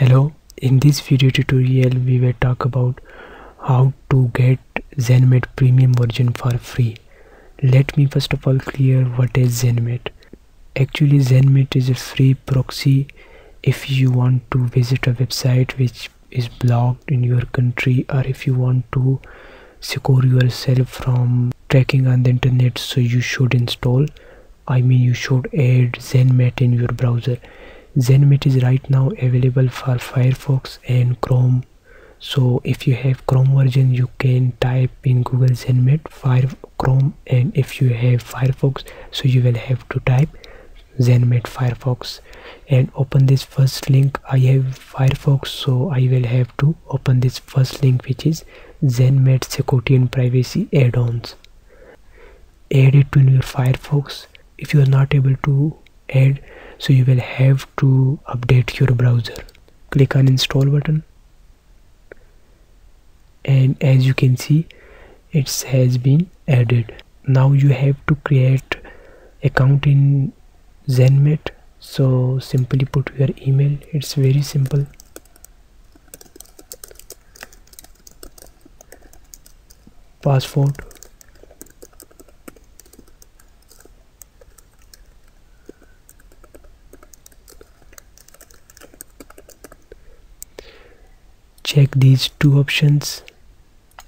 hello in this video tutorial we will talk about how to get zenmate premium version for free. Let me first of all clear what is zenmate. Actually zenmate is a free proxy if you want to visit a website which is blocked in your country or if you want to secure yourself from tracking on the internet so you should install i mean you should add zenmate in your browser zenmate is right now available for firefox and chrome. So if you have chrome version you can type in google zenmate fire chrome and if you have firefox so you will have to type zenmate firefox. And open this first link. I have firefox so i will have to open this first link which is zenmate security and privacy add-ons. Add it to your firefox. If you are not able to add so you will have to update your browser. Click on install button. And as you can see it has been added. Now you have to create account in zenmate. So simply put your email. It's very simple. Password check these two options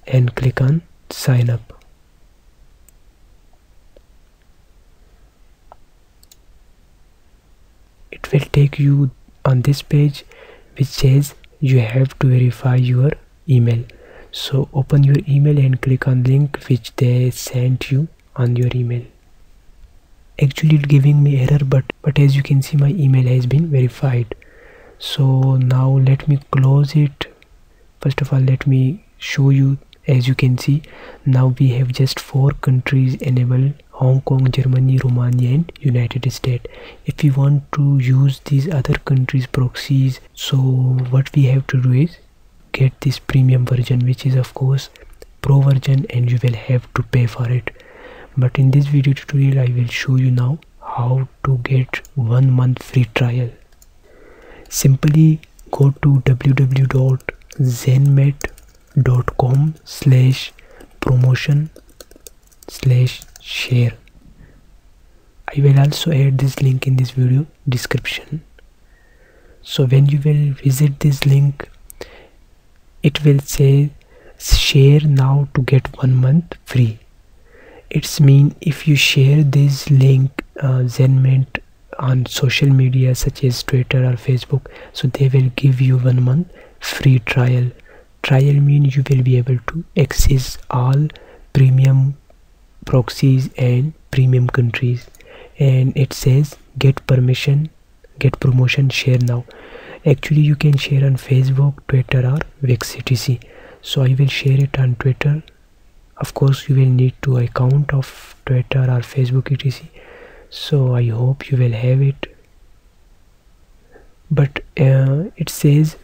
and click on sign up. It will take you on this page which says you have to verify your email. So open your email and click on link which they sent you on your email. Actually it's giving me error but but as you can see my email has been verified. So now let me close it first of all let me show you as you can see now we have just four countries enabled hong kong germany romania and united states. If we want to use these other countries proxies so what we have to do is get this premium version which is of course pro version and you will have to pay for it. But in this video tutorial i will show you now how to get one month free trial. Simply go to www zenmate.com slash promotion slash share. I will also add this link in this video description. So when you will visit this link it will say share now to get one month free. It's mean if you share this link uh, on social media such as twitter or facebook so they will give you one month free trial. Trial means you will be able to access all premium proxies and premium countries. And it says get permission get promotion share now. Actually you can share on facebook twitter or wix etc so i will share it on twitter. Of course you will need to account of twitter or facebook etc. So i hope you will have it. But uh, it says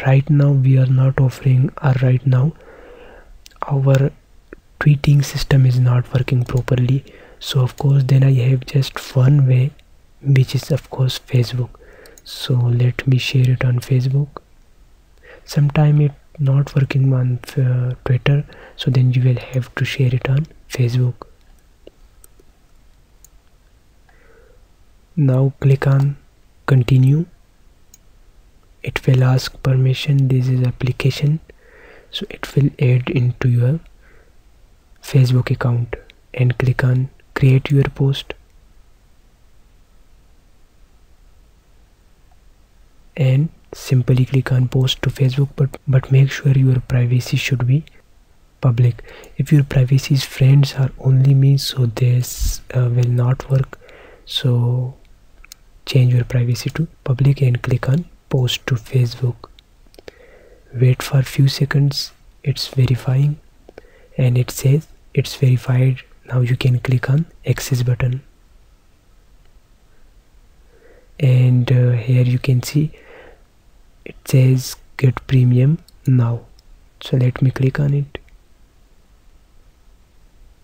right now we are not offering or right now our tweeting system is not working properly. So of course then i have just one way which is of course facebook. So let me share it on facebook. Sometime it not working on uh, twitter so then you will have to share it on facebook. Now click on continue it will ask permission this is application. So it will add into your facebook account and click on create your post. And simply click on post to facebook but but make sure your privacy should be public. If your privacy is friends are only me so this uh, will not work. So change your privacy to public and click on post to Facebook. Wait for few seconds. It's verifying. And it says it's verified. Now you can click on access button. And uh, here you can see it says get premium now. So let me click on it.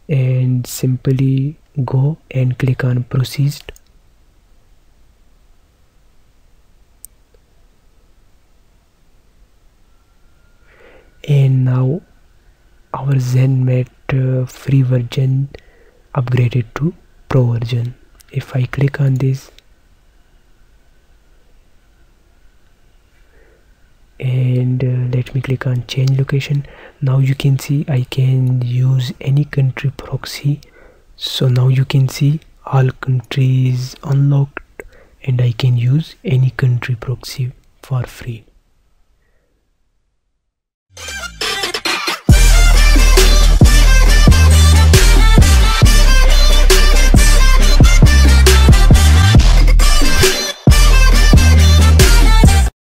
And simply go and click on proceed and now our zenmate uh, free version upgraded to pro version if i click on this and uh, let me click on change location. Now you can see i can use any country proxy. So now you can see all countries unlocked and i can use any country proxy for free